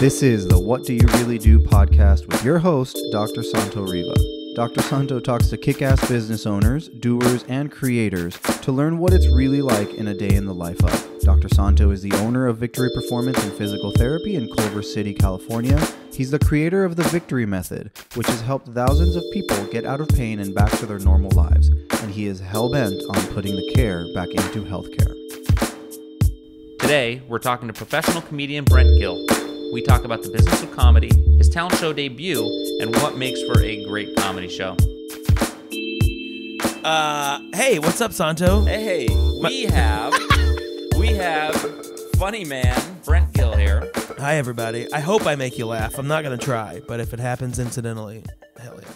This is the What Do You Really Do podcast with your host, Dr. Santo Riva. Dr. Santo talks to kick ass business owners, doers, and creators to learn what it's really like in a day in the life of. Dr. Santo is the owner of Victory Performance and Physical Therapy in Culver City, California. He's the creator of the Victory Method, which has helped thousands of people get out of pain and back to their normal lives. And he is hell bent on putting the care back into healthcare. Today, we're talking to professional comedian Brent Gill. We talk about the business of comedy, his talent show debut, and what makes for a great comedy show. Uh, hey, what's up, Santo? Hey, we have we have funny man Brent Gill here. Hi, everybody. I hope I make you laugh. I'm not gonna try, but if it happens incidentally, hell yeah.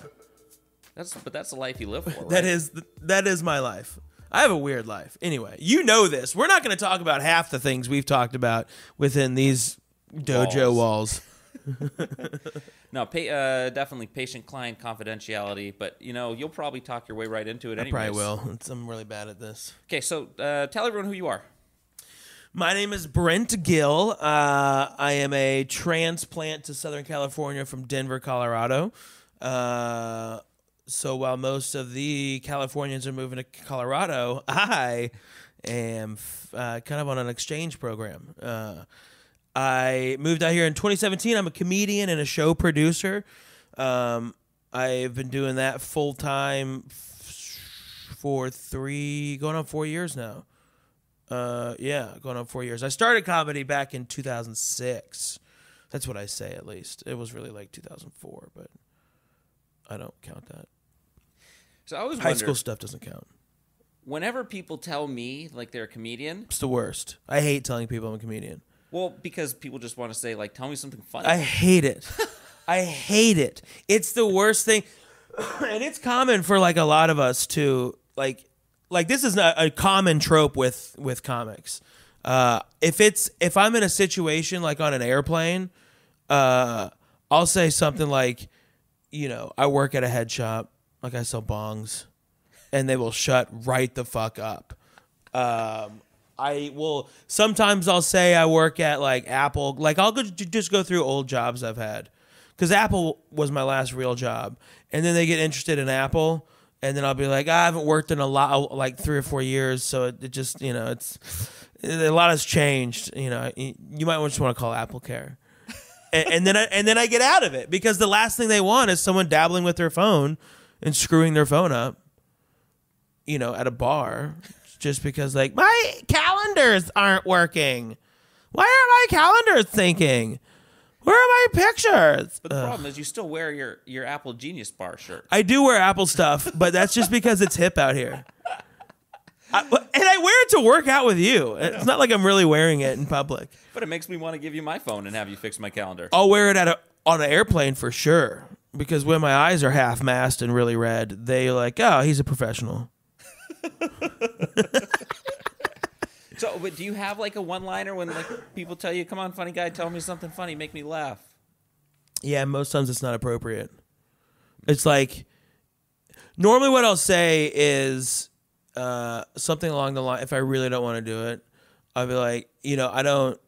That's but that's the life you live for. Right? That is that is my life. I have a weird life. Anyway, you know this. We're not going to talk about half the things we've talked about within these dojo walls. no, uh, definitely patient client confidentiality. But you know, you'll probably talk your way right into it. I anyways. probably will. It's- I'm really bad at this. Okay, so uh, tell everyone who you are. My name is Brent Gill. Uh, I am a transplant to Southern California from Denver, Colorado. Uh, so while most of the Californians are moving to Colorado, I am f- uh, kind of on an exchange program. Uh, I moved out here in 2017. I'm a comedian and a show producer. Um, I've been doing that full time f- for three, going on four years now. Uh, yeah, going on four years. I started comedy back in 2006. That's what I say, at least. It was really like 2004, but I don't count that. So I was High school stuff doesn't count. whenever people tell me like they're a comedian, It's the worst. I hate telling people I'm a comedian. Well, because people just want to say like, tell me something funny. I hate it. I hate it. It's the worst thing. And it's common for like a lot of us to like like this is not a common trope with with comics. Uh if it's if I'm in a situation like on an airplane, uh I'll say something like, you know, I work at a head shop, like I sell bongs, and they will shut right the fuck up. Um, I will sometimes I'll say I work at like Apple. Like I'll go, just go through old jobs I've had because Apple was my last real job, and then they get interested in Apple, and then I'll be like, ah, I haven't worked in a lot, oh, like three or four years, so it, it just you know it's a lot has changed. You know, you you might just want to call Apple Care. and, and then I, and then I get out of it because the last thing they want is someone dabbling with their phone and screwing their phone up you know, at a bar just because like my calendars aren't working. Why are my calendars thinking? Where are my pictures? but the problem is, you still wear your your Apple Genius Bar shirt. I do wear Apple stuff, but that's just because it's hip out here. I, and I wear it to work out with you. It's not like I'm really wearing it in public. But it makes me want to give you my phone and have you fix my calendar. I'll wear it at a, on an airplane for sure because when my eyes are half mast and really red, they like, oh, he's a professional. So, but do you have like a one liner when like people tell you, "Come on, funny guy, tell me something funny, make me laugh"? Yeah, most times it's not appropriate. It's like normally what I'll say is uh, something along the line. If I really don't want to do it, I'll be like, you know, I don't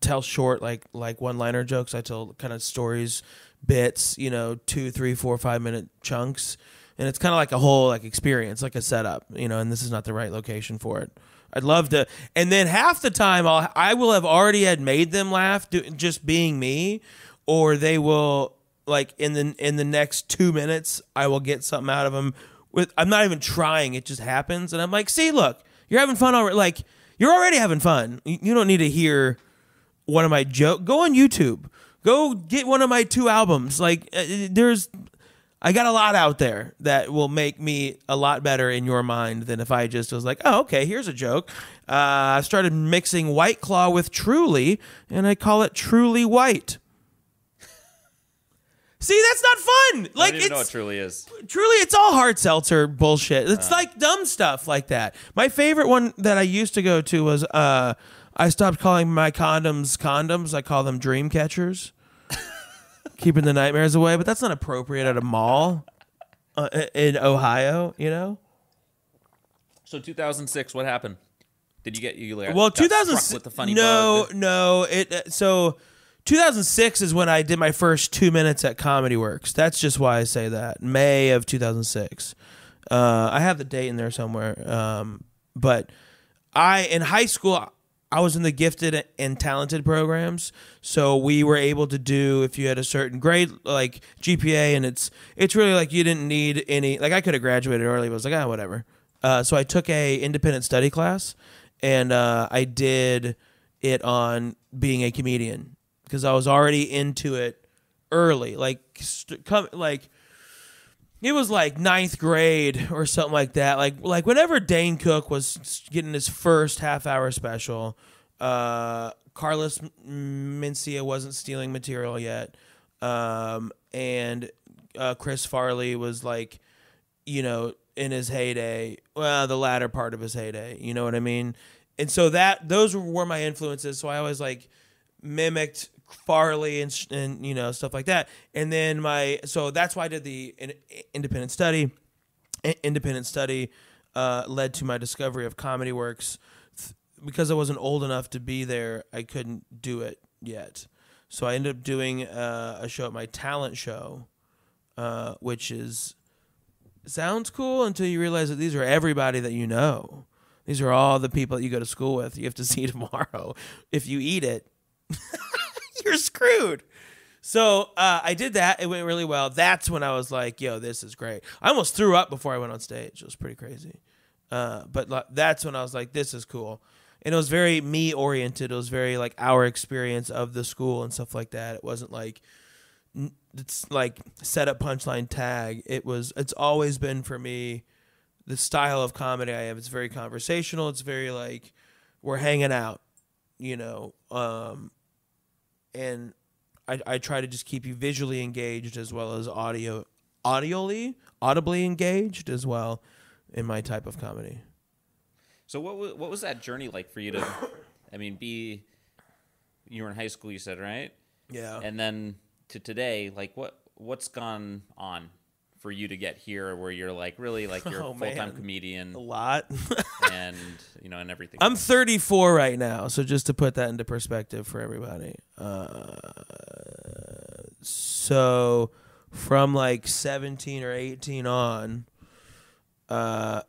tell short like like one liner jokes. I tell kind of stories, bits. You know, two, three, four, five minute chunks, and it's kind of like a whole like experience, like a setup. You know, and this is not the right location for it. I'd love to, and then half the time I'll I will have already had made them laugh, do, just being me, or they will like in the in the next two minutes I will get something out of them. With I'm not even trying; it just happens, and I'm like, see, look, you're having fun already. Like you're already having fun. You, don't need to hear one of my joke. Go on YouTube. Go get one of my two albums. Like uh, there's, I got a lot out there that will make me a lot better in your mind than if I just was like, oh, okay, here's a joke. Uh, I started mixing White Claw with Truly, and I call it Truly White. See, that's not fun. Like I don't even it's know what truly is. truly it's all hard seltzer bullshit it's like dumb stuff like that my favorite one that i used to go to was uh i stopped calling my condoms condoms i call them dream catchers keeping the nightmares away but that's not appropriate at a mall uh, in ohio you know So 2006, what happened? Did you get you like, well, 2006 with the funny no, bug? no. It uh, so 2006 is when I did my first two minutes at Comedy Works. That's just why I say that. May of 2006. Uh, I have the date in there somewhere. Um, but I in high school I was in the gifted and talented programs, so we were able to do if you had a certain grade like GPA, and it's it's really like you didn't need any like I could have graduated early, but I was like ah whatever. Uh, so I took a independent study class, and uh, I did it on being a comedian because I was already into it early, like come like it was like ninth grade or something like that. Like like whenever Dane Cook was getting his first half hour special, uh, Carlos Mencia wasn't stealing material yet, um, and uh, Chris Farley was like, you know, in his heyday. Well, the latter part of his heyday. You know what I mean? And so that those were my influences. So I always like mimicked Farley and and you know stuff like that. And then my so that's why I did the independent study. Independent study uh, led to my discovery of Comedy Works. Because I wasn't old enough to be there, I couldn't do it yet. So I ended up doing uh, a show at my talent show, uh, which is sounds cool until you realize that these are everybody that you know. These are all the people that you go to school with. You have to see tomorrow. If you eat it, you're screwed. So uh, I did that. It went really well. That's when I was like, "Yo, this is great." I almost threw up before I went on stage. It was pretty crazy. Uh, but like, that's when I was like, "This is cool," and it was very me oriented. It was very like our experience of the school and stuff like that. It wasn't like it's like set up punchline tag. It was. It's always been for me the style of comedy I have. It's very conversational. It's very like we're hanging out, you know. Um, and I, I try to just keep you visually engaged as well as audio audioly audibly engaged as well in my type of comedy So what was, what was that journey like for you to? I mean, be you were in high school, you said, right? yeah And then to today, like what what's gone on for you to get here, where you're like really like you're Oh, a full time man. comedian a lot and you know and everything. i'm 34 right now so just to put that into perspective for everybody uh, so from like 17 or 18 on uh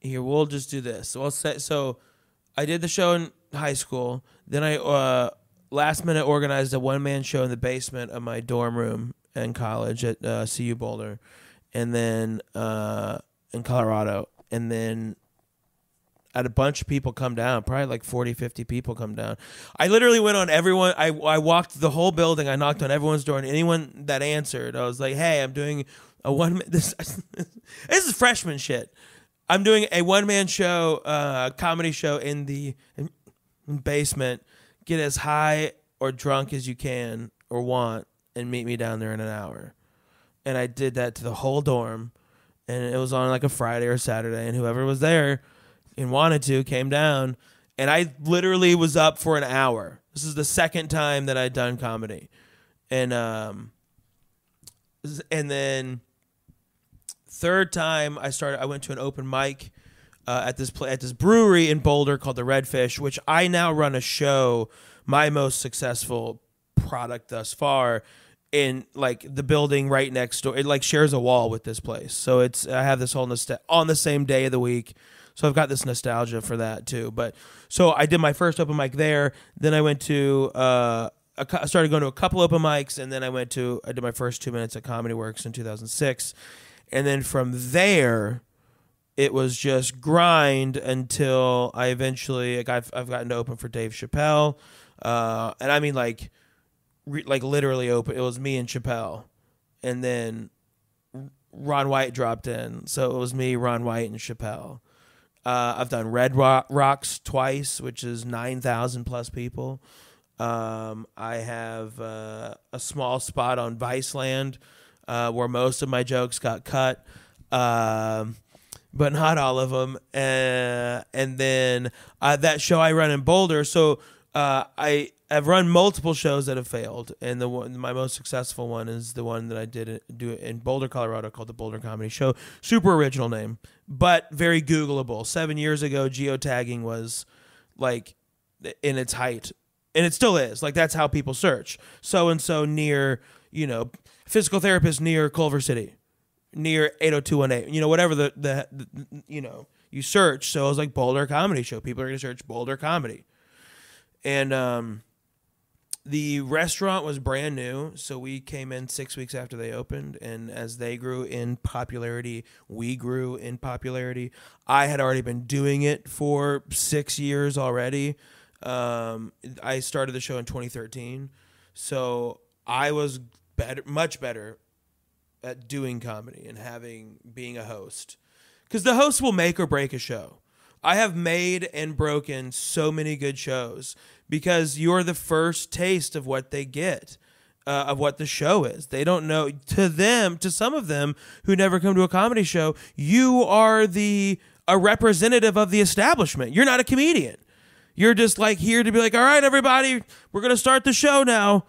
here we'll just do this so i'll say so i did the show in high school then i uh last minute organized a one-man show in the basement of my dorm room in college at uh, cu boulder and then uh in colorado and then I had a bunch of people come down, probably like 40, 50 people come down. I literally went on everyone. I, I walked the whole building. I knocked on everyone's door, and anyone that answered, I was like, "Hey, I'm doing a one. This this is freshman shit. I'm doing a one man show, uh, comedy show in the basement. Get as high or drunk as you can or want, and meet me down there in an hour." And I did that to the whole dorm, and it was on like a Friday or Saturday, and whoever was there and wanted to came down and I literally was up for an hour. This is the second time that I'd done comedy. And um and then third time I started I went to an open mic uh, at this pla at this brewery in Boulder called the Redfish, which I now run a show, my most successful product thus far in like the building right next door. It like shares a wall with this place. So it's I have this whole nostalgia on the same day of the week. So I've got this nostalgia for that too. But so I did my first open mic there. Then I went to uh I started going to a couple open mics, and then I went to I did my first two minutes at Comedy Works in 2006, and then from there, it was just grind until I eventually like I've I've gotten to open for Dave Chappelle, uh, and I mean like re- like literally open. It was me and Chappelle, and then Ron White dropped in, so it was me, Ron White, and Chappelle. Uh, I've done Red Rock, Rocks twice, which is nine thousand plus people. Um, I have uh, a small spot on Viceland uh, where most of my jokes got cut, um, but not all of them. Uh, and then uh, that show I run in Boulder. So uh, I I've run multiple shows that have failed, and the one, my most successful one is the one that I did do in Boulder, Colorado, called the Boulder Comedy Show. Super original name, but very Googleable. Seven years ago, geotagging was like in its height, and it still is. Like that's how people search. So and so near, you know, physical therapist near Culver City, near eight hundred two one eight. You know, whatever the, the the you know you search. So it was like Boulder Comedy Show. People are gonna search Boulder Comedy, and um the restaurant was brand new, so we came in six weeks after they opened, and as they grew in popularity, we grew in popularity. I had already been doing it for six years already. Um, I started the show in 2013, so I was better, much better at doing comedy and having being a host, because the host will make or break a show. I have made and broken so many good shows because you're the first taste of what they get. Uh, of what the show is. They don't know to them, to some of them who never come to a comedy show, you are the a representative of the establishment. You're not a comedian. You're just like here to be like, "All right, everybody, we're going to start the show now."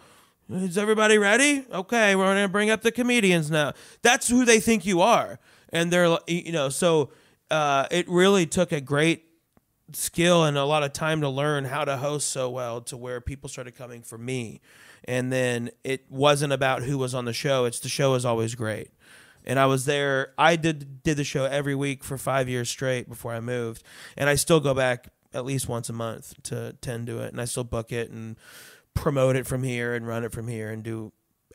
Is everybody ready? Okay, we're going to bring up the comedians now. That's who they think you are. And they're you know, so uh, it really took a great skill and a lot of time to learn how to host so well to where people started coming for me. And then it wasn't about who was on the show, it's the show is always great. And I was there I did did the show every week for 5 years straight before I moved. And I still go back at least once a month to tend to it and I still book it and promote it from here and run it from here and do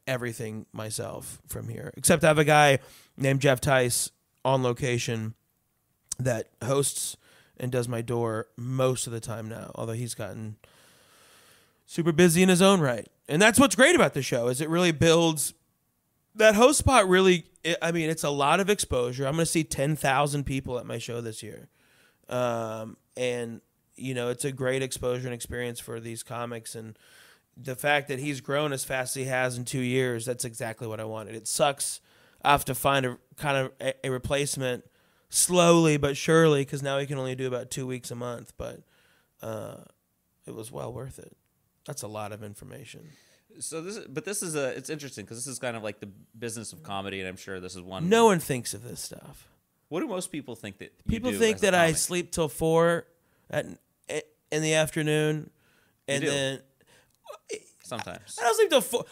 everything myself from here. Except I have a guy named Jeff Tice on location that hosts and does my door most of the time now, although he's gotten super busy in his own right. And that's what's great about the show is it really builds that host spot really I mean it's a lot of exposure. I'm going to see 10,000 people at my show this year. Um, and you know, it's a great exposure and experience for these comics and the fact that he's grown as fast as he has in 2 years, that's exactly what I wanted. It sucks I have to find a kind of a, a replacement slowly but surely because now he can only do about two weeks a month but uh, it was well worth it that's a lot of information So this, is, but this is a. It's interesting because this is kind of like the business of comedy, and I'm sure this is one. no one thinks of this stuff What do most people think that you people think that i sleep till four at in the afternoon and then sometimes. I don't sleep till four.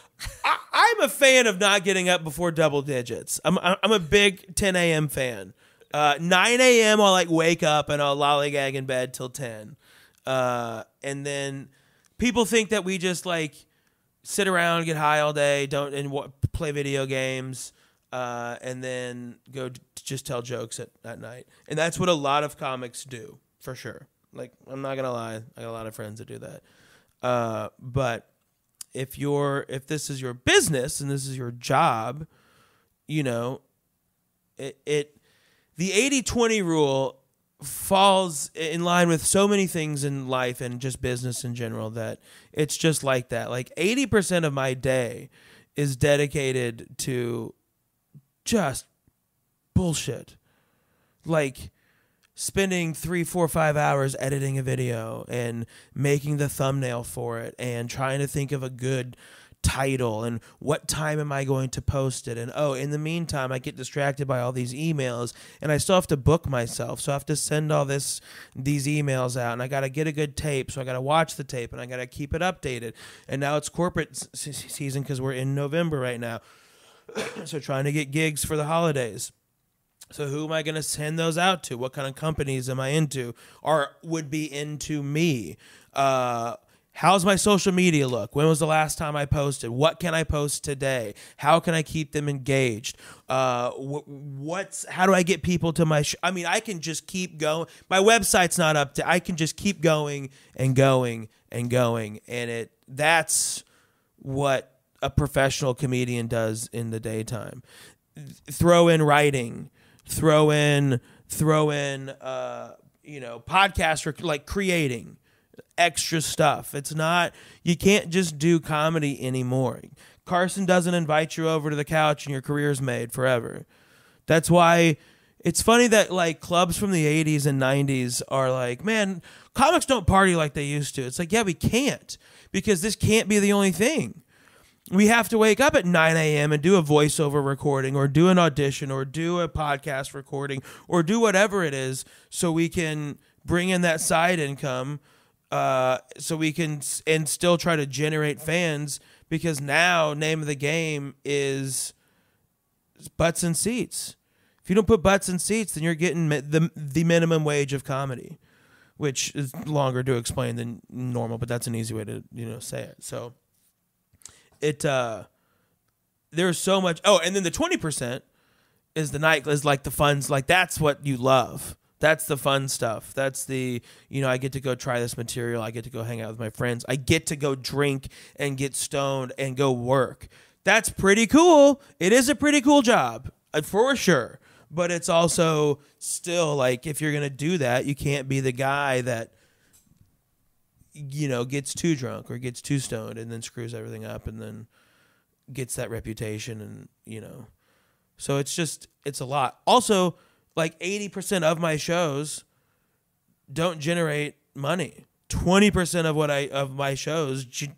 I, I'm a fan of not getting up before double digits. I'm I'm a big 10 a.m. fan. Uh, 9 a.m. I'll like wake up and I'll lollygag in bed till 10. Uh, and then people think that we just like sit around, get high all day, don't and wa play video games, uh, and then go t- just tell jokes at, at night. And that's what a lot of comics do for sure. Like I'm not gonna lie, I got a lot of friends that do that. Uh, but if you're if this is your business and this is your job, you know, it, it the 80-20 rule falls in line with so many things in life and just business in general that it's just like that. Like 80% of my day is dedicated to just bullshit. Like spending three, four, five hours editing a video and making the thumbnail for it and trying to think of a good title and what time am I going to post it? And oh in the meantime I get distracted by all these emails and I still have to book myself. So I have to send all this these emails out and I got to get a good tape. So I got to watch the tape and I got to keep it updated. And now it's corporate season cuz we're in November right now. So trying to get gigs for the holidays. So who am I going to send those out to? What kind of companies am I into or would be into me? Uh, how's my social media look? When was the last time I posted? What can I post today? How can I keep them engaged? Uh, wh- what's how do I get people to my? I mean, I can just keep going. My website's not up to. I can just keep going and going and going, and it that's what a professional comedian does in the daytime throw in writing, throw in throw in uh, you know podcast or like creating extra stuff. It's not you can't just do comedy anymore. Carson doesn't invite you over to the couch and your career's made forever. That's why it's funny that like clubs from the 80s and 90s are like, man, comics don't party like they used to. It's like, yeah, we can't because this can't be the only thing. We have to wake up at 9 a.m. and do a voiceover recording or do an audition or do a podcast recording or do whatever it is so we can bring in that side income uh, so we can and still try to generate fans because now name of the game is butts and seats. If you don't put butts in seats, then you're getting the the minimum wage of comedy, which is longer to explain than normal, but that's an easy way to you know say it. So it uh there's so much. Oh, and then the twenty percent is the night is like the funds like that's what you love. That's the fun stuff. That's the you know I get to go try this material. I get to go hang out with my friends. I get to go drink and get stoned and go work. That's pretty cool. It is a pretty cool job uh, for sure. But it's also still like if you're gonna do that, you can't be the guy that you know gets too drunk or gets too stoned and then screws everything up and then gets that reputation and you know so it's just it's a lot also like 80% of my shows don't generate money 20% of what i of my shows ge-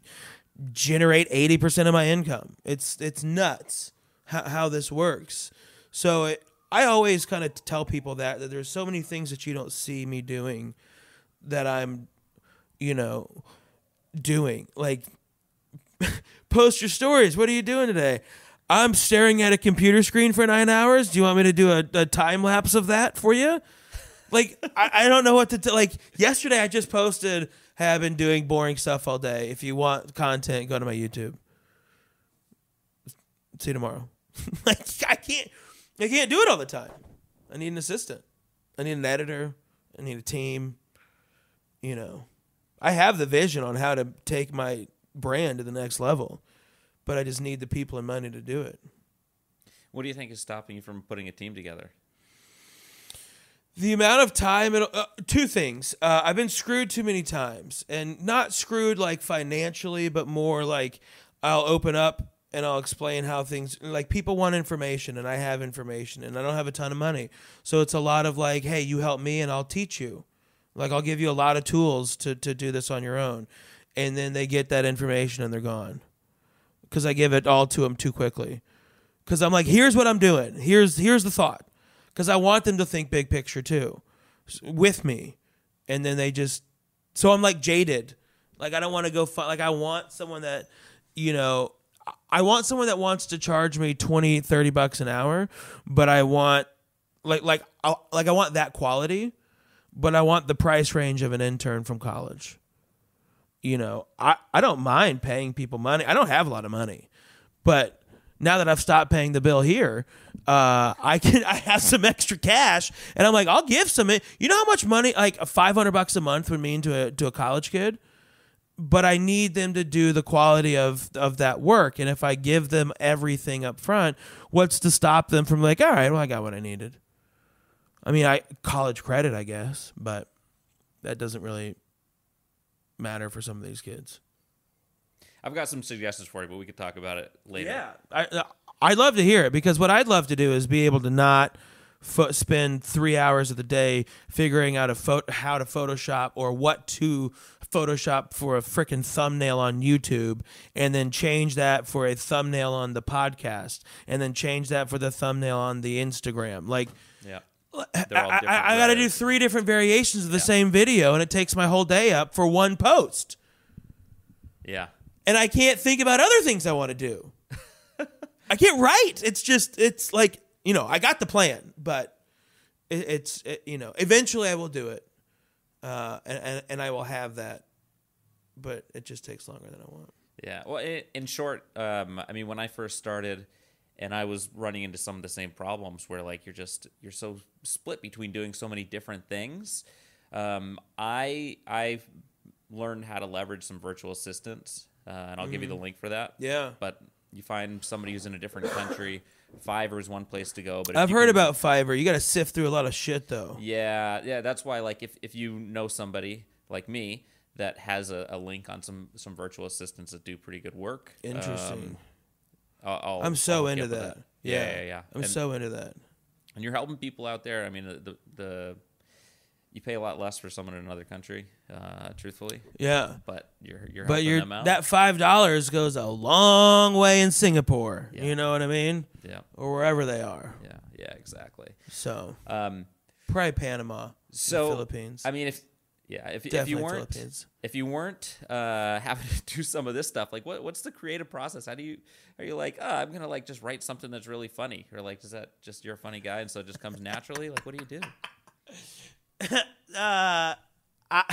generate 80% of my income it's it's nuts how, how this works so it, i always kind of tell people that that there's so many things that you don't see me doing that i'm you know doing like post your stories. What are you doing today? I'm staring at a computer screen for nine hours. Do you want me to do a, a time lapse of that for you? Like, I, I don't know what to tell. Like, yesterday I just posted, hey, I've been doing boring stuff all day. If you want content, go to my YouTube. See you tomorrow. like, I can't, I can't do it all the time. I need an assistant. I need an editor. I need a team. You know, I have the vision on how to take my brand to the next level, but I just need the people and money to do it. What do you think is stopping you from putting a team together? The amount of time, it, uh, two things. Uh, I've been screwed too many times, and not screwed like financially, but more like I'll open up and I'll explain how things like people want information, and I have information, and I don't have a ton of money, so it's a lot of like, hey, you help me, and I'll teach you. Like I'll give you a lot of tools to to do this on your own, and then they get that information and they're gone, because I give it all to them too quickly. Because I'm like, here's what I'm doing. Here's here's the thought because I want them to think big picture too, with me, and then they just so I'm like jaded. Like I don't want to go fi- like I want someone that you know I- want someone that wants to charge me 20 30 bucks an hour, but I want like like I, like I want that quality, but I want the price range of an intern from college. You know, I I don't mind paying people money. I don't have a lot of money, but now that I've stopped paying the bill here, uh, I can I have some extra cash, and I'm like, I'll give some. You know how much money like a five hundred bucks a month would mean to a to a college kid, but I need them to do the quality of of that work, and if I give them everything up front, what's to stop them from like, all right, well, I got what I needed. I mean, I college credit, I guess, but that doesn't really matter for some of these kids. I've got some suggestions for you, but we could talk about it later. Yeah, I I'd love to hear it because what I'd love to do is be able to not fo- spend three hours of the day figuring out a pho- how to Photoshop or what to Photoshop for a freaking thumbnail on YouTube, and then change that for a thumbnail on the podcast, and then change that for the thumbnail on the Instagram. Like. Yeah. I, I, I got to do three different variations of the same video, and it takes my whole day up for one post Yeah. and I can't think about other things I want to do. I can't write. It's just it's like you know I got the plan, but it, it's it, you know eventually I will do it, uh, and, and and I will have that, but it just takes longer than I want. Yeah. Well, i in short, um, I mean, when I first started, and I was running into some of the same problems where like you're just you're so split between doing so many different things. Um, I I learned how to leverage some virtual assistants, uh, and I'll give you the link for that. Yeah. But you find somebody who's in a different country. Fiverr is one place to go. But I've heard can- about Fiverr. You got to sift through a lot of shit though. Yeah, yeah, that's why like if, if you know somebody like me that has a, a link on some some virtual assistants that do pretty good work. Interesting. um, I'll, I'm so I'll into with that. Yeah, yeah, yeah. I'm And, so into that. and you're helping people out there. I mean, the the, the you pay a lot less for someone in another country, uh, truthfully, Yeah. but you're you're But you're them out. that five dollars goes a long way in Singapore. Yeah. You know what I mean? yeah, Or wherever they are. yeah, yeah, exactly. So Um, probably Panama, so Philippines. I mean, if yeah, if, if you weren't Philippines. if you weren't uh, having to do some of this stuff, like what what's the creative process? How do you are you like, oh, I'm gonna like just write something that's really funny, or like is that just you're a funny guy and so it just comes naturally? Like, what do you do? uh, I,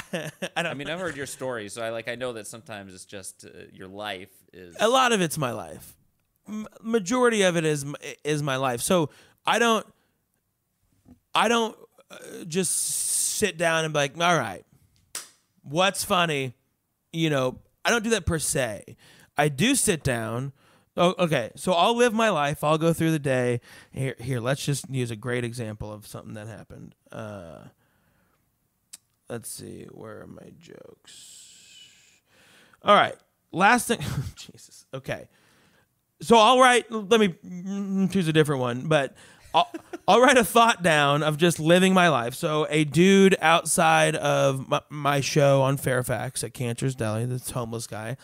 I don't. I mean, I've heard your story, so I like I know that sometimes it's just uh, your life is a lot of it's my life. M- majority of it is is my life. So I don't I don't uh, just sit down and be like, all right, what's funny? You know, I don't do that per se. I do sit down. Oh, okay. So I'll live my life. I'll go through the day. Here, here. Let's just use a great example of something that happened. Uh, let's see. Where are my jokes? All right. Last thing. Jesus. Okay. So I'll write. Let me mm, choose a different one, but I'll, I'll write a thought down of just living my life. So a dude outside of my, my show on Fairfax at Canter's Deli, this homeless guy,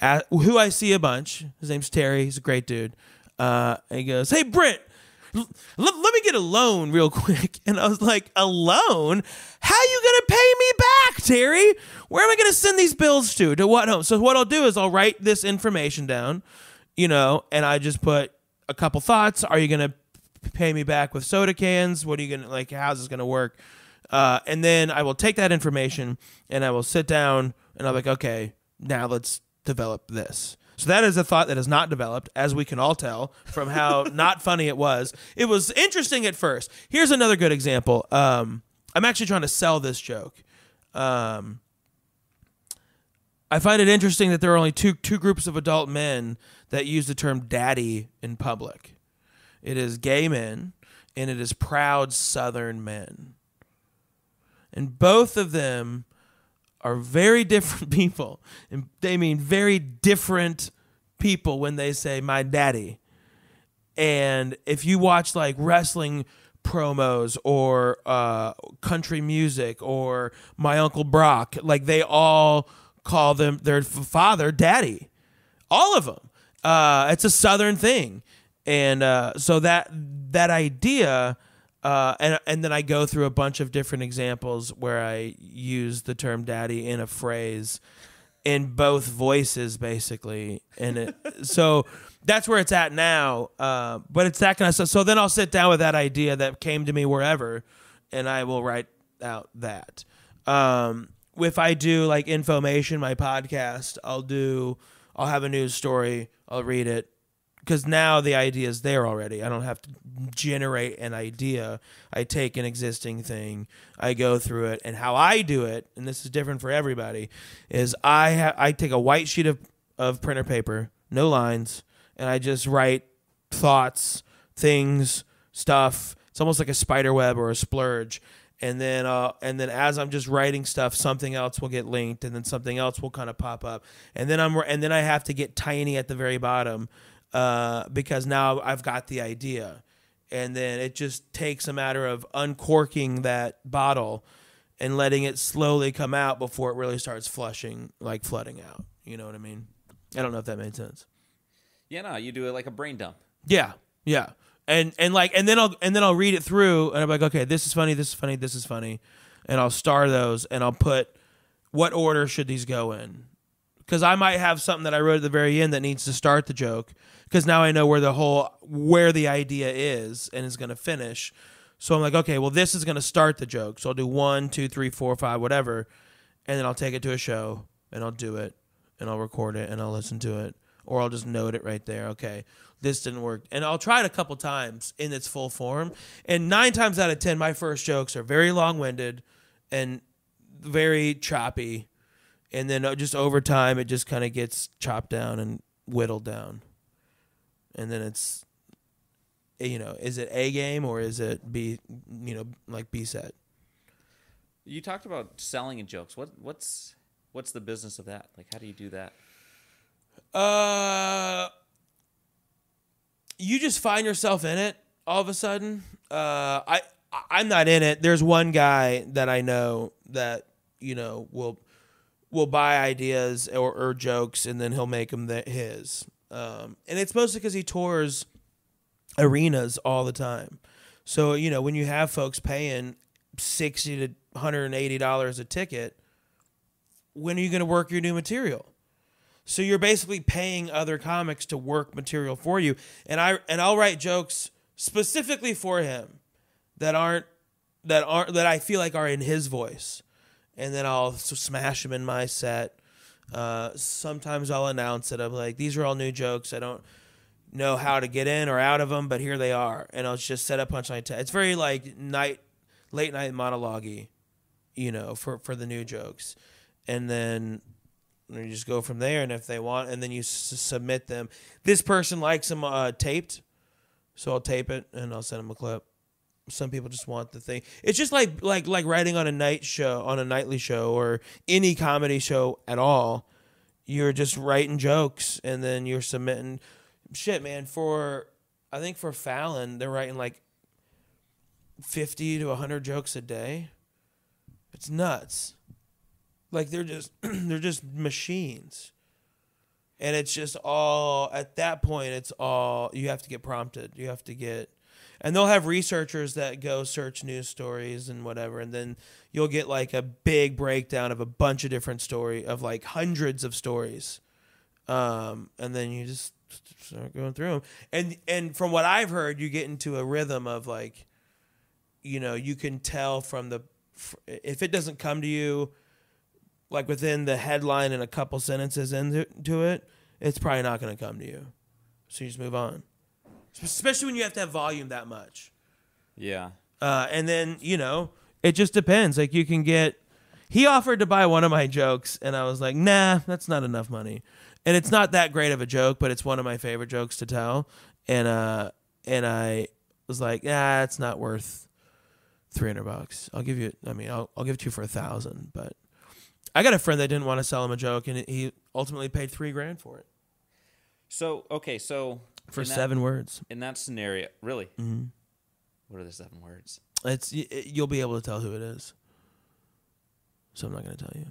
at, who I see a bunch. His name's Terry. He's a great dude. Uh, he goes, "Hey Brent, l- let, let me get a loan real quick." And I was like, "A loan? How you gonna pay me back, Terry? Where am I gonna send these bills to? To what home?" So what I'll do is I'll write this information down, you know, and I just put a couple thoughts. Are you gonna pay me back with soda cans? What are you gonna like? How's this gonna work? Uh, and then I will take that information and I will sit down and I'm like, okay, now let's develop this. So that is a thought that is not developed, as we can all tell from how not funny it was. It was interesting at first. Here's another good example. Um, I'm actually trying to sell this joke. Um, I find it interesting that there are only two two groups of adult men that use the term "daddy" in public. It is gay men and it is proud Southern men. And both of them are very different people. And they mean very different people when they say my daddy. And if you watch like wrestling promos or uh, country music or my uncle Brock, like they all call them their father daddy. All of them. Uh, it's a southern thing, and uh, so that that idea, uh, and and then I go through a bunch of different examples where I use the term daddy in a phrase in both voices basically. And it so that's where it's at now uh, but it's that kind of stuff. So then i'll sit down with that idea that came to me wherever and i will write out that. Um, if i do like information my podcast i'll do i'll have a news story i'll read it because now the idea is there already. I don't have to generate an idea. I take an existing thing, I go through it, and how I do it, and this is different for everybody, is I ha- I take a white sheet of of printer paper, no lines, and I just write thoughts, things, stuff. It's almost like a spider web or a splurge. And then, uh, and then, as I'm just writing stuff, something else will get linked, and then something else will kind of pop up, and then I'm, and then I have to get tiny at the very bottom, uh, because now I've got the idea. And then it just takes a matter of uncorking that bottle and letting it slowly come out before it really starts flushing, like flooding out. You know what I mean? I don't know if that made sense. yeah, no, you do it like a brain dump. Yeah, yeah, and and like and then I'll and then I'll read it through and I'm like, okay, this is funny, this is funny, this is funny, and I'll star those and I'll put what order should these go in because I might have something that I wrote at the very end that needs to start the joke because now I know where the whole where the idea is and is going to finish. So I'm like, okay, well, this is going to start the joke. So I'll do one, two, three, four, five, whatever, and then I'll take it to a show and I'll do it and I'll record it and I'll listen to it or I'll just note it right there. Okay, this didn't work, and I'll try it a couple times in its full form. And nine times out of ten, my first jokes are very long-winded and very choppy and then uh, just over time it just kind of gets chopped down and whittled down and then it's eh, you know is it a game or is it b you know like b set You talked about selling in jokes. What what's what's the business of that? Like, how do you do that? uh you just find yourself in it all of a sudden. Uh, I I'm not in it. There's one guy that I know that you know will will buy ideas or, or jokes and then he'll make them the, his. Um, and it's mostly because he tours arenas all the time. So you know when you have folks paying sixty to one hundred and eighty dollars a ticket, when are you going to work your new material? So you're basically paying other comics to work material for you, and I and I'll write jokes specifically for him that aren't that aren't that I feel like are in his voice, and then I'll smash them in my set. Uh, sometimes I'll announce it. I'm like, these are all new jokes. I don't know how to get in or out of them, but here they are, and I'll just set up punchline. T- it's very like night, late night monologue you know, for for the new jokes, and then you just go from there. And if they want, and then you s- submit them. This person likes them uh, taped, so I'll tape it and I'll send them a clip. Some people just want the thing. It's just like like like writing on a night show, on a nightly show, or any comedy show at all. You're just writing jokes, and then you're submitting. Shit, man. For I think for Fallon, they're writing like fifty to hundred jokes a day. It's nuts. Like they're just they're just machines. And it's just all at that point it's all you have to get prompted. You have to get and they'll have researchers that go search news stories and whatever and then you'll get like a big breakdown of a bunch of different story of like hundreds of stories. Um and then you just start going through them. And and from what I've heard you get into a rhythm of like you know, you can tell from the if it doesn't come to you like within the headline and a couple sentences into it, it's probably not going to come to you. So you just move on. Especially when you have to have volume that much. Yeah. Uh, and then, you know, it just depends. Like you can get he offered to buy one of my jokes and I was like, "Nah, that's not enough money." And it's not that great of a joke, but it's one of my favorite jokes to tell. And uh and I was like, "Yeah, it's not worth 300 bucks. I'll give you I mean, I'll I'll give it to you for a 1000, but I got a friend that didn't want to sell him a joke and he ultimately paid 3 grand for it So okay, so for that- 7 words. in that scenario, really, Mm-hmm. what are the seven words? It's you'll be able to tell who it is. So I'm not going to tell you.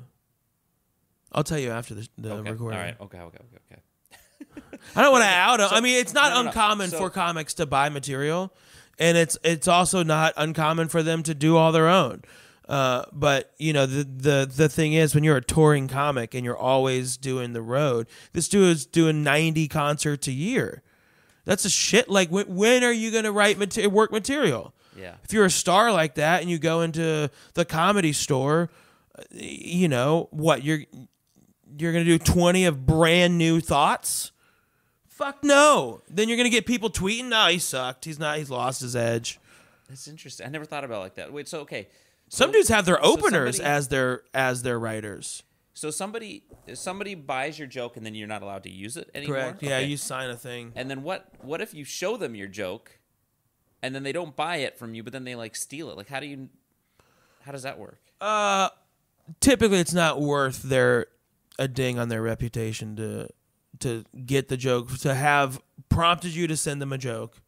I'll tell you after the, the okay. recording. All right. Okay. Okay. Okay. Okay. I don't want to out. So- I mean, it's not no, no, no. uncommon So- for comics to buy material, and it's it's also not uncommon for them to do all their own. Uh, but you know the the the thing is when you're a touring comic and you're always doing the road, this dude is doing 90 concerts a year. That's a shit. Like when when are you gonna write mater- work material? Yeah. If you're a star like that and you go into the comedy store, you know what you're you're gonna do 20 of brand new thoughts. Fuck no. Then you're gonna get people tweeting, "No, he sucked. He's not. He's lost his edge." That's interesting. I never thought about it like that. Wait. So okay. Some So- dudes have their so openers somebody- as their as their writers. So somebody somebody buys your joke and then you're not allowed to use it anymore. Correct. Yeah, Okay. you sign a thing. And then what? What if you show them your joke, and then they don't buy it from you, but then they like steal it? Like, how do you? How does that work? Uh, typically it's not worth their a ding on their reputation to to get the joke to have prompted you to send them a joke.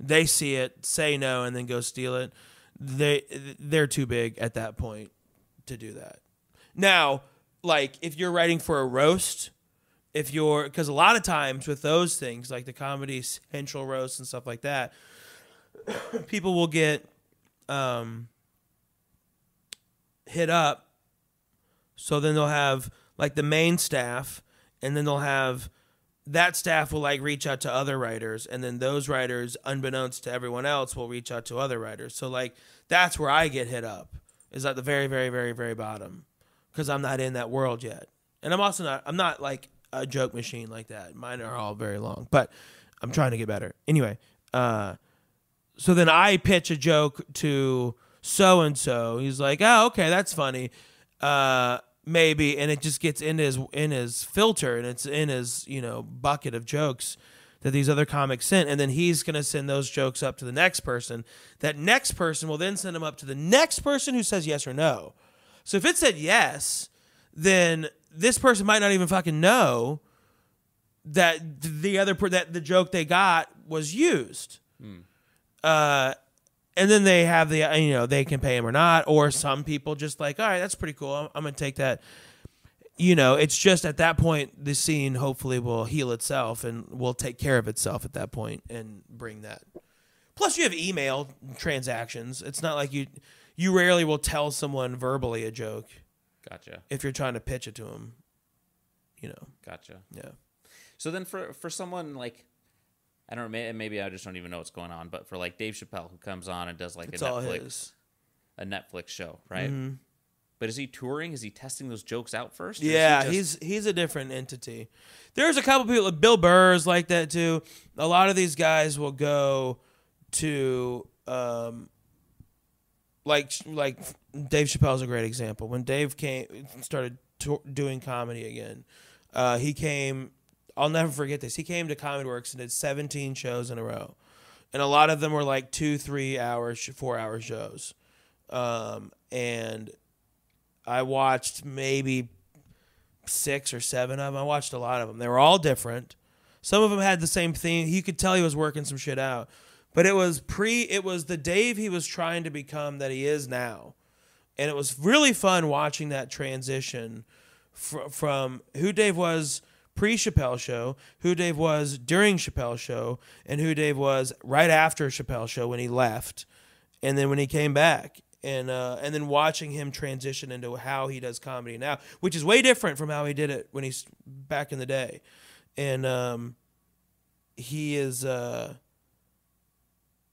They see it, say no, and then go steal it. They they're too big at that point to do that. Now, like if you're writing for a roast, if you're because a lot of times with those things like the comedy central roast and stuff like that, people will get um hit up. So then they'll have like the main staff, and then they'll have that staff will like reach out to other writers, and then those writers, unbeknownst to everyone else, will reach out to other writers. So like that's where I get hit up is at the very, very, very, very bottom because I'm not in that world yet, and I'm also not. I'm not like a joke machine like that. Mine are all very long, but I'm trying to get better. Anyway, uh, so then I pitch a joke to so and so. He's like, "Oh, okay, that's funny." Uh, maybe, and it just gets in his in his filter, and it's in his you know bucket of jokes that these other comics sent, and then he's gonna send those jokes up to the next person. That next person will then send them up to the next person who says yes or no. So if it said yes, then this person might not even fucking know that the other per- that the joke they got was used Uh, and then they have the you know they can pay him or not, or some people just like, all right, that's pretty cool. I'm, I'm gonna take that. You know, it's just at that point the scene hopefully will heal itself and will take care of itself at that point and bring that. Plus, you have email transactions. It's not like you you rarely will tell someone verbally a joke Gotcha. if you're trying to pitch it to them. You know, Gotcha. yeah. So then for for someone like I don't know, maybe I just don't even know what's going on, but for like Dave Chappelle who comes on and does like It's a Netflix a Netflix show, right? But is he touring? Is he testing those jokes out first? is he Yeah, just- he's he's a different entity. There's a couple people. Bill Burr's like that too. A lot of these guys will go to um, like like Dave Chappelle's a great example. When Dave came started to, doing comedy again, uh, he came. I'll never forget this. He came to Comedy Works and did 17 shows in a row, and a lot of them were like two, three hours, four hour shows. Um, and I watched maybe six or seven of them. I watched a lot of them. They were all different. Some of them had the same theme. You could tell he was working some shit out. But it was pre it was the Dave he was trying to become that he is now. And it was really fun watching that transition fr- from who Dave was pre Chappelle show, who Dave was during Chappelle show, and who Dave was right after Chappelle show when he left, and then when he came back, and uh, and then watching him transition into how he does comedy now, which is way different from how he did it when he's back in the day, and um, he is uh,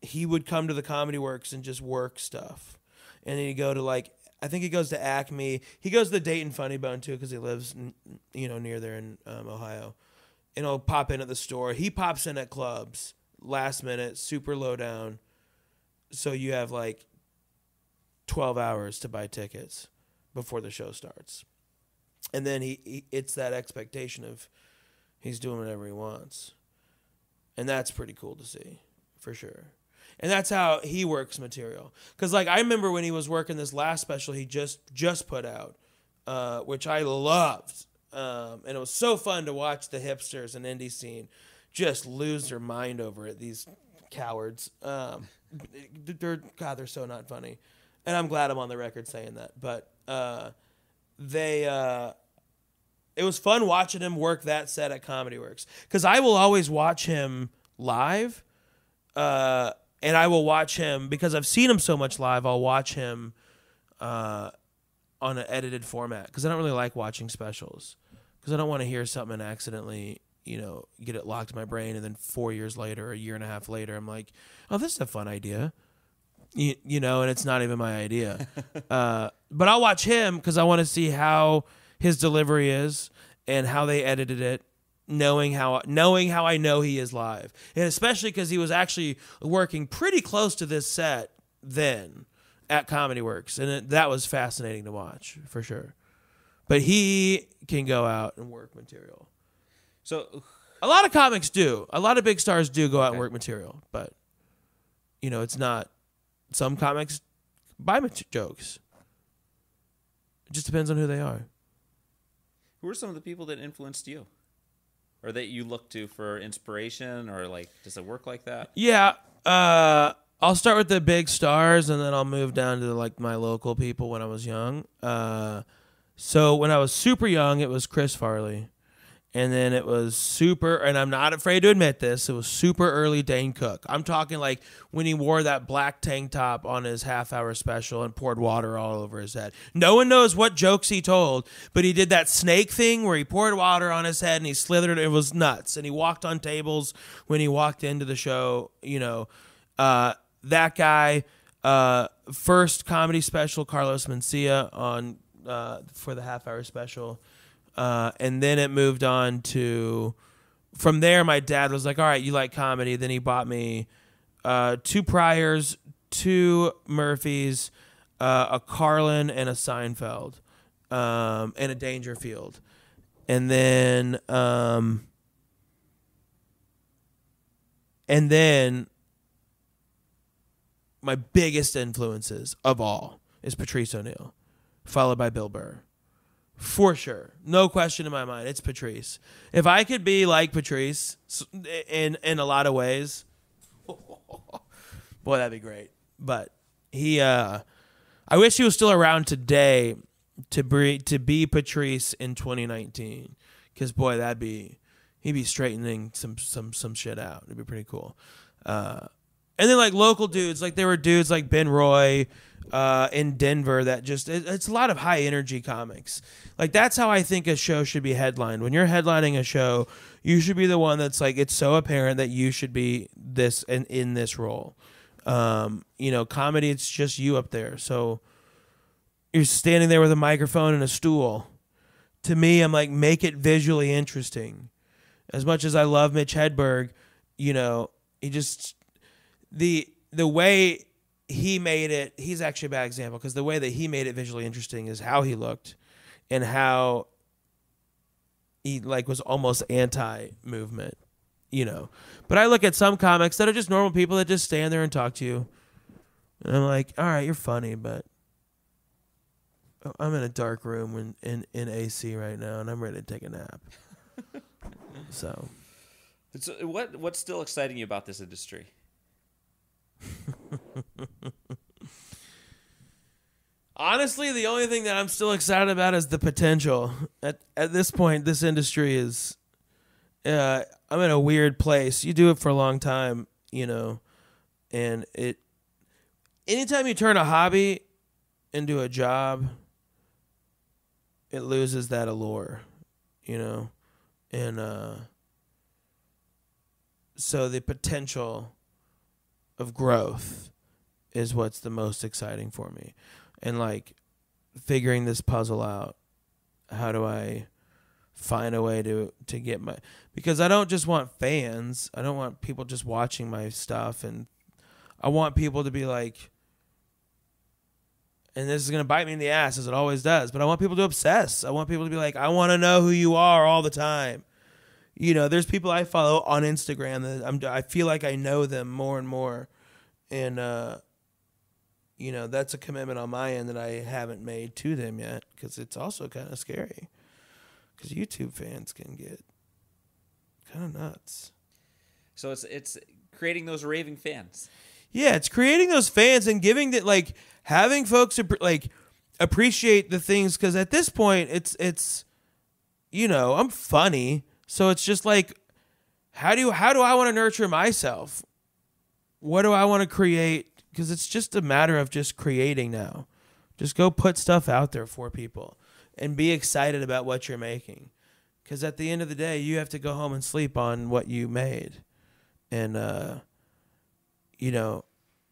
he would come to the Comedy Works and just work stuff, and then he'd go to like I think he goes to Acme. He goes to the Dayton Funny Bone too because he lives you know near there in um, Ohio, and he'll pop in at the store. He pops in at clubs last minute, super low down, so you have like twelve hours to buy tickets before the show starts, and then he, he it's that expectation of he's doing whatever he wants, and that's pretty cool to see for sure and that's how he works material. Because like I remember when he was working this last special he just just put out, uh, which I loved, um, and it was so fun to watch the hipsters and indie scene just lose their mind over it. These cowards, um, they're God, they're so not funny, and I'm glad I'm on the record saying that. But uh, they. Uh, it was fun watching him work that set at Comedy Works because I will always watch him live uh, and I will watch him because I've seen him so much live. I'll watch him uh, on an edited format because I don't really like watching specials because I don't want to hear something and accidentally, you know, get it locked in my brain, and then four years later, a year and a half later, I'm like, oh, this is a fun idea. You, you know, and it's not even my idea. uh, but I'll watch him because I want to see how his delivery is and how they edited it knowing how knowing how I know he is live, and especially because he was actually working pretty close to this set then at Comedy Works, and it, that was fascinating to watch for sure. But he can go out and work material. So A lot of comics do. A lot of big stars do go out and work material, but you know it's not. Some comics buy mat- jokes. It just depends on who they are. who are some of the people that influenced you? Or that you look to for inspiration or like does it work like that? Yeah, uh, I'll start with the big stars, and then I'll move down to like my local people when I was young. Uh, so when I was super young, it was Chris Farley, and then it was super, and I'm not afraid to admit this, it was super early Dane Cook. I'm talking like when he wore that black tank top on his half hour special and poured water all over his head. No one knows what jokes he told, but he did that snake thing where he poured water on his head and he slithered. It was nuts. And he walked on tables when he walked into the show. You know, uh, that guy. Uh, first comedy special, Carlos Mencia on uh, for the half hour special, uh, and then it moved on to. From there, my dad was like, "All right, you like comedy." Then he bought me uh, two Pryors, two Murphys, uh, a Carlin, and a Seinfeld, um, and a Dangerfield, and then um, and then my biggest influences of all is Patrice O'Neal, followed by Bill Burr. For sure. No question in my mind. It's Patrice. If I could be like Patrice in in a lot of ways, Boy, that'd be great. But he, uh, I wish he was still around today to be to be Patrice in 2019. Because boy, that'd be he'd be straightening some some some shit out. It'd be pretty cool. Uh, and then like local dudes, like there were dudes like Ben Roy uh, in Denver that just it, it's a lot of high energy comics. Like that's how I think a show should be headlined. When you're headlining a show, you should be the one that's like it's so apparent that you should be this and in this role. Um, you know, comedy it's just you up there. So you're standing there with a microphone and a stool. To me, I'm like make it visually interesting. As much as I love Mitch Hedberg, you know, he just the the way he made it he's actually a bad example because the way that he made it visually interesting is how he looked and how he like was almost anti movement you know. But i look at some comics that are just normal people that just stand there and talk to you. And i'm like all right you're funny but i'm in a dark room in, in, in ac right now and i'm ready to take a nap. So. So what what's still exciting you about this industry? Honestly, the only thing that I'm still excited about is the potential. At at this point, this industry is uh, I'm in a weird place. You do it for a long time, you know, and it anytime you turn a hobby into a job, it loses that allure, you know. And uh so the potential of growth is what's the most exciting for me. And like figuring this puzzle out. How do I find a way to to get my because I don't just want fans. I don't want people just watching my stuff and I want people to be like and this is going to bite me in the ass as it always does, but I want people to obsess. I want people to be like I want to know who you are all the time you know, there's people I follow on Instagram that I'm I feel like I know them more and more, and uh, you know that's a commitment on my end that I haven't made to them yet because it's also kind of scary because YouTube fans can get kind of nuts. So it's it's creating those raving fans. Yeah, it's creating those fans and giving that like having folks like appreciate the things because at this point it's it's you know I'm funny so it's just like how do you, how do I want to nurture myself? What do I want to create? Because it's just a matter of just creating now. Just go put stuff out there for people and be excited about what you're making. Because at the end of the day, you have to go home and sleep on what you made. And, uh, you know,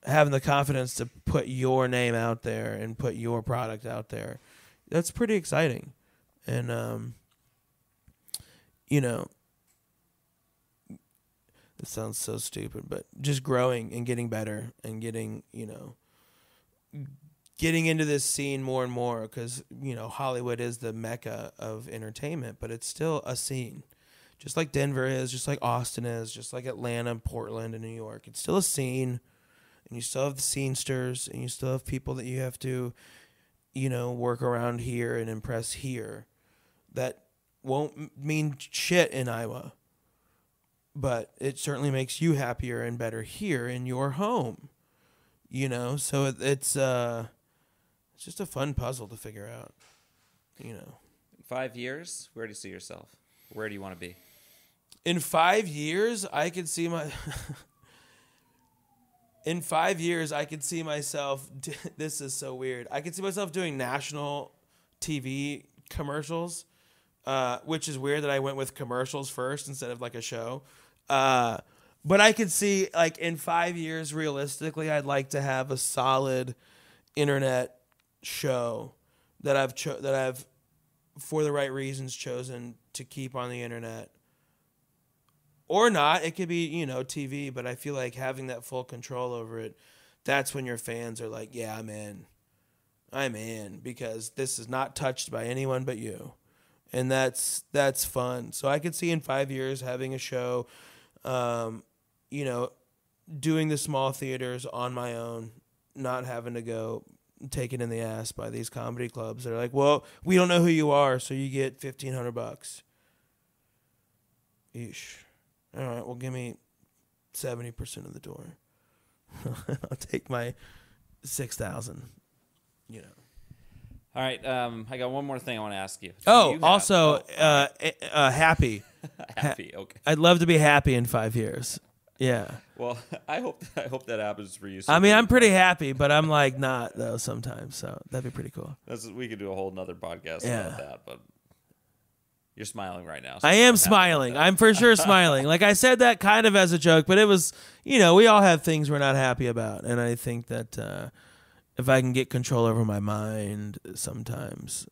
having the confidence to put your name out there and put your product out there, that's pretty exciting. And, um, you know, it sounds so stupid, but just growing and getting better and getting, you know, getting into this scene more and more because, you know, Hollywood is the mecca of entertainment, but it's still a scene. Just like Denver is, just like Austin is, just like Atlanta, Portland, and New York. It's still a scene, and you still have the scenesters, and you still have people that you have to, you know, work around here and impress here. That won't mean shit in Iowa, but it certainly makes you happier and better here in your home. You know, so it, it's uh, it's just a fun puzzle to figure out. You know, In five years, where do you see yourself? Where do you want to be? in five years, I could see my. in five years, I could see myself. This is so weird. I could see myself doing national TV commercials uh, which is weird that I went with commercials first instead of like a show. Uh, but I could see like in five years, realistically, I'd like to have a solid internet show that I've cho- that I've for the right reasons chosen to keep on the internet. Or not. It could be you know tv but i feel like having that full control over it that's when your fans are like yeah i'm in. I'm in because this is not touched by anyone but you and that's that's fun. So I could see in five years having a show, um, you know, doing the small theaters on my own, not having to go taken in the ass by these comedy clubs. They're like, well, we don't know who you are, so you get fifteen hundred bucks. Eesh. All right, well, give me seventy percent of the door. I'll take my six thousand. You know. All right. Um, I got one more thing I want to ask you. Do Oh, you also, oh, uh, eh, uh, happy. happy. Okay. I'd love to be happy in five years. Yeah. Well, I hope I hope that happens for you. I mean. I'm pretty happy, but I'm like not though sometimes. So that'd be pretty cool. That's, we could do a whole nother podcast Yeah. about that, but you're smiling right now. so I I'm smiling. I'm for sure smiling. Like I said that kind of as a joke, but it was, you know, we all have things we're not happy about, and I think that uh, if I can get control over my mind, sometimes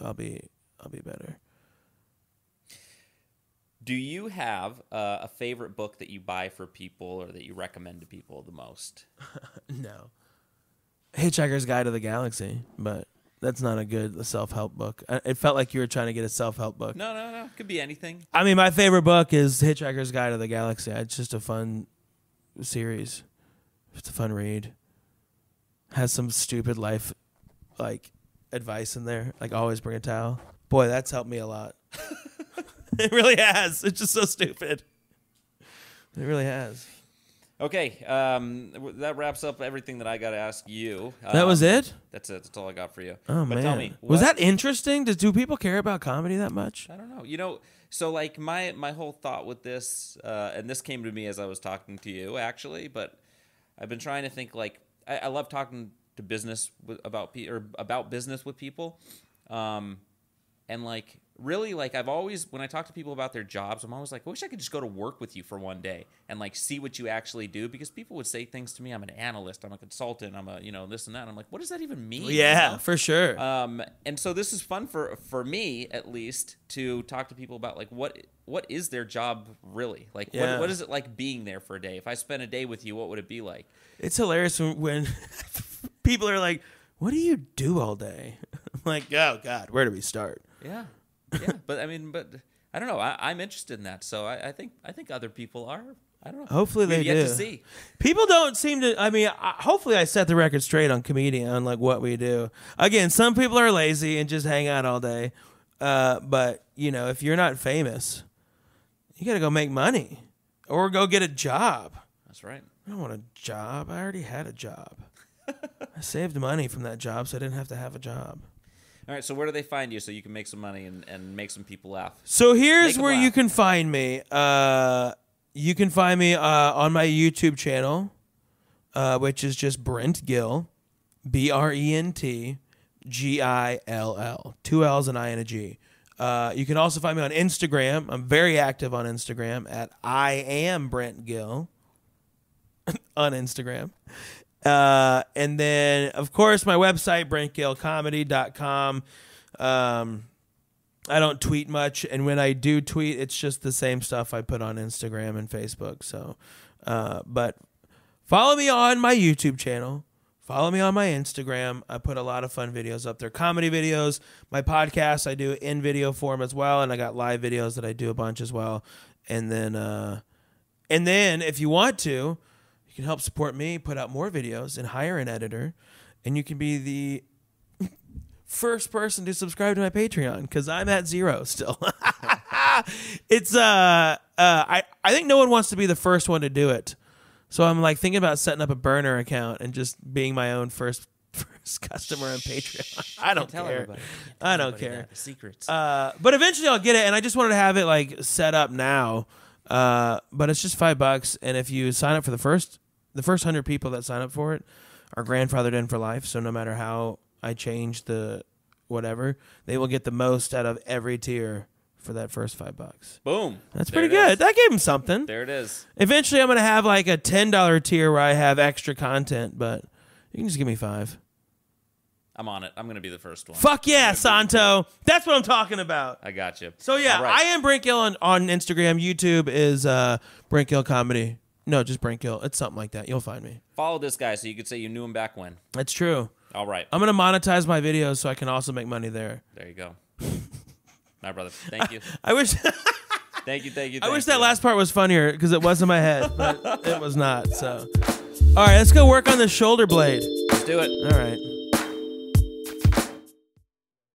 I'll be I'll be better. Do you have uh, a favorite book that you buy for people or that you recommend to people the most? No. Hitchhiker's Guide to the Galaxy, but that's not a good self help book. It felt like you were trying to get a self help book. No, no, no. It Could be anything. I mean, my favorite book is Hitchhiker's Guide to the Galaxy. It's just a fun series. It's a fun read. Has some stupid life like advice in there, like always bring a towel. Boy, that's helped me a lot. it really has. It's just so stupid. It really has. Okay, um, that wraps up everything that I got to ask you. That was Um, it? That's it. That's all I got for you. Oh but man. tell me, was that interesting? Does do people care about comedy that much? I don't know. You know, so like my my whole thought with this, uh, and this came to me as I was talking to you actually, but I've been trying to think like I, I love talking to business with, about pe- or about business with people, um, and like really like I've always when I talk to people about their jobs, I'm always like, I wish I could just go to work with you for one day and like see what you actually do because people would say things to me. I'm an analyst. I'm a consultant. I'm a you know this and that. I'm like, what does that even mean? you Yeah, know? for sure. Um, and so this is fun for for me at least to talk to people about like what what is their job really like Yeah. what, what is it like being there for a day if i spent a day with you what would it be like It's hilarious when, when people are like, "What do you do all day?" I'm like, "Oh God, where do we start?" yeah yeah but i mean but i don't know I, i'm interested in that so I, I think i think other people are i don't know Hopefully they yet do. to see People don't seem to. I mean, I, hopefully, I set the record straight on comedian on like what we do. Again, some people are lazy and just hang out all day. Uh, but you know, if you're not famous, you got to go make money or go get a job. that's right I don't want a job. I already had a job. I saved money from that job, so I didn't have to have a job. All right so where do they find you so you can make some money and, and make some people laugh So here's where you can find me. Uh, you can find me uh, on my YouTube channel, uh, which is just Brent Gill, B R E N T G I L L, two L's and I and a G. Uh, you can also find me on Instagram. I'm very active on Instagram at I am Brent Gill on Instagram. Uh, and then, of course, my website, brentgillcomedy.com. Um, I don't tweet much, and when I do tweet, it's just the same stuff I put on Instagram and Facebook. So, uh, but follow me on my YouTube channel. Follow me on my Instagram. I put a lot of fun videos up there, comedy videos. My podcast I do in video form as well, and I got live videos that I do a bunch as well. And then, uh, and then if you want to, you can help support me, put out more videos, and hire an editor, and you can be the first person to subscribe to my Patreon because I'm at zero still. it's uh, uh, I I think no one wants to be the first one to do it, so I'm like thinking about setting up a burner account and just being my own first first customer on Patreon. I don't tell care. everybody I don't care. that, secrets Uh, but eventually I'll get it, and I just wanted to have it like set up now. Uh, but it's just five bucks, and if you sign up for the first, the first hundred people that sign up for it are grandfathered in for life. So no matter how I change the whatever, they will get the most out of every tier for that first five bucks. boom That's There pretty good. is. That gave them something. there it is Eventually, I'm gonna have like a ten dollar tier where I have extra content, but you can just give me five. i'm on it i'm gonna be the first one Fuck yeah, Santo. That's what I'm talking about. i got you So yeah, right. I am Brink on, on Instagram. YouTube is uh, Brink Comedy. No, just Brent Gill. It's something like that. You'll find me. follow this guy so you could say you knew him back when That's true. all right I'm gonna monetize my videos so I can also make money there. there you go my brother thank you I wish thank you thank you I thank wish that last part was funnier because it was in my head, but it was not. So, all right, let's go work on the shoulder blade. let's do it All right.